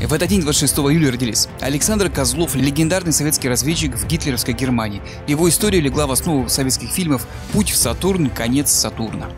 В этот день, 26 июля, родились Александр Козлов, легендарный советский разведчик в гитлеровской Германии. Его история легла в основу советских фильмов «Путь в Сатурн. Конец Сатурна».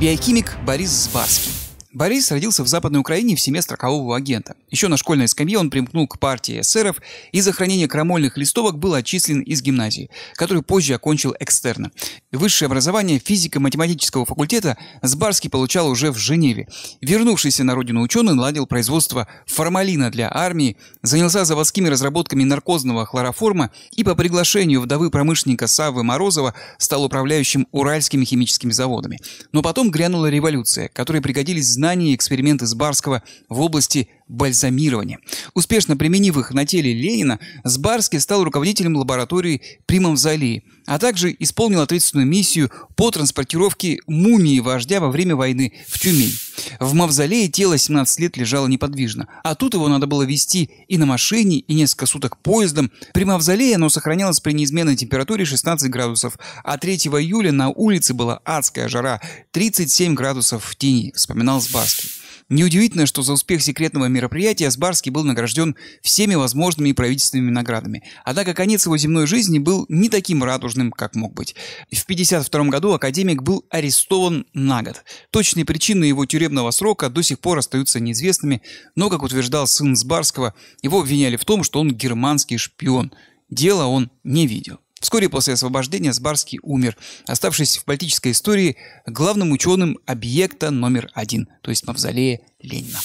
Биохимик Борис Збарский. Борис родился в Западной Украине в семье строкового агента. Еще на школьной скамье он примкнул к партии эсеров и за хранение крамольных листовок был отчислен из гимназии, которую позже окончил экстерно. Высшее образование физико-математического факультета Сбарский получал уже в Женеве. Вернувшийся на родину ученый наладил производство формалина для армии, занялся заводскими разработками наркозного хлороформа и по приглашению вдовы промышленника Саввы Морозова стал управляющим уральскими химическими заводами. Но потом грянула революция, которой пригодились знания знания и эксперименты Сбарского в области бальзамирования. Успешно применив их на теле Ленина, Сбарский стал руководителем лаборатории при Мавзолее, а также исполнил ответственную миссию по транспортировке мумии вождя во время войны в Тюмень. В Мавзолее тело 17 лет лежало неподвижно, а тут его надо было вести и на машине, и несколько суток поездом. При Мавзолее оно сохранялось при неизменной температуре 16 градусов, а 3 июля на улице была адская жара, 37 градусов в тени, вспоминал Сбарский. Неудивительно, что за успех секретного мероприятия Сбарский был награжден всеми возможными правительственными наградами. Однако конец его земной жизни был не таким радужным, как мог быть. В 1952 году академик был арестован на год. Точные причины его тюремного срока до сих пор остаются неизвестными, но, как утверждал сын Сбарского, его обвиняли в том, что он германский шпион. Дело он не видел. Вскоре после освобождения Сбарский умер, оставшись в политической истории главным ученым объекта номер один, то есть мавзолея Ленина.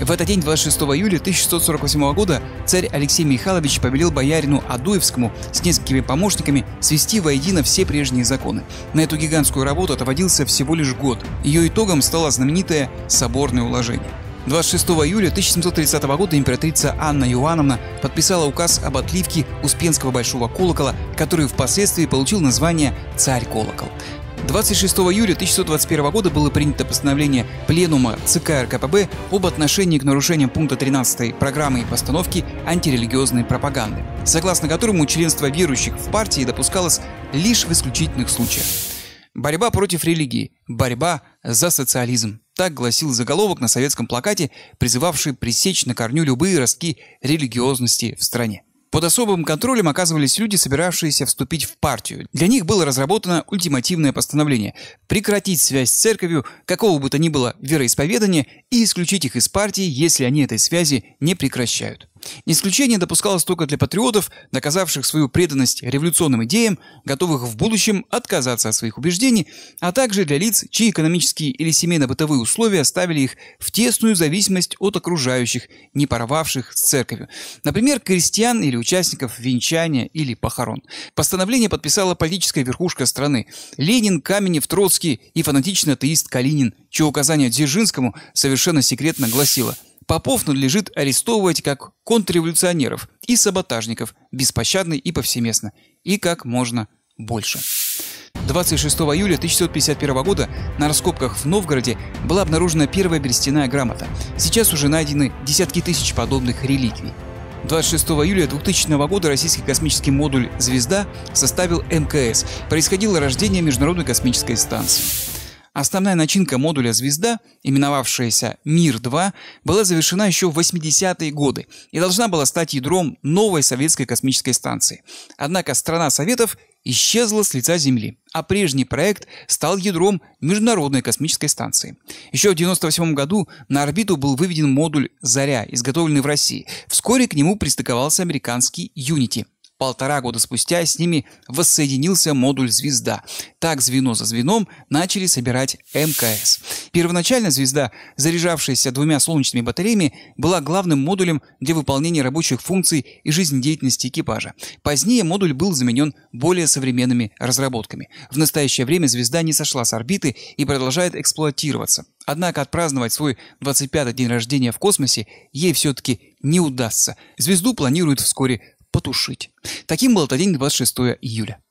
В этот день, 26 июля 1648 года, царь Алексей Михайлович повелел боярину Адуевскому с несколькими помощниками свести воедино все прежние законы. На эту гигантскую работу отводился всего лишь год. Ее итогом стало знаменитое соборное уложение. 26 июля 1730 года императрица Анна Иоанновна подписала указ об отливке Успенского большого колокола, который впоследствии получил название «Царь-колокол». 26 июля 1621 года было принято постановление Пленума ЦК РКПБ об отношении к нарушениям пункта 13 программы и постановки антирелигиозной пропаганды, согласно которому членство верующих в партии допускалось лишь в исключительных случаях. Борьба против религии. Борьба за социализм. Так гласил заголовок на советском плакате, призывавший пресечь на корню любые ростки религиозности в стране. Под особым контролем оказывались люди, собиравшиеся вступить в партию. Для них было разработано ультимативное постановление – прекратить связь с церковью какого бы то ни было вероисповедания и исключить их из партии, если они этой связи не прекращают. Исключение допускалось только для патриотов, доказавших свою преданность революционным идеям, готовых в будущем отказаться от своих убеждений, а также для лиц, чьи экономические или семейно-бытовые условия ставили их в тесную зависимость от окружающих, не порвавших с церковью. Например, крестьян или участников венчания или похорон. Постановление подписала политическая верхушка страны. Ленин, Каменев, Троцкий и фанатичный атеист Калинин, чье указание Дзержинскому совершенно секретно гласило – Попов надлежит арестовывать как контрреволюционеров и саботажников, беспощадно и повсеместно, и как можно больше. 26 июля 1651 года на раскопках в Новгороде была обнаружена первая берестяная грамота. Сейчас уже найдены десятки тысяч подобных реликвий. 26 июля 2000 года российский космический модуль «Звезда» составил МКС. Происходило рождение Международной космической станции. Основная начинка модуля «Звезда», именовавшаяся «Мир-2», была завершена еще в 80-е годы и должна была стать ядром новой советской космической станции. Однако страна Советов исчезла с лица Земли, а прежний проект стал ядром Международной космической станции. Еще в 1998 году на орбиту был выведен модуль «Заря», изготовленный в России. Вскоре к нему пристыковался американский «Юнити». Полтора года спустя с ними воссоединился модуль «Звезда». Так звено за звеном начали собирать МКС. Первоначально «Звезда», заряжавшаяся двумя солнечными батареями, была главным модулем для выполнения рабочих функций и жизнедеятельности экипажа. Позднее модуль был заменен более современными разработками. В настоящее время «Звезда» не сошла с орбиты и продолжает эксплуатироваться. Однако отпраздновать свой 25-й день рождения в космосе ей все-таки не удастся. Звезду планируют вскоре потушить. Таким был этот день 26 июля.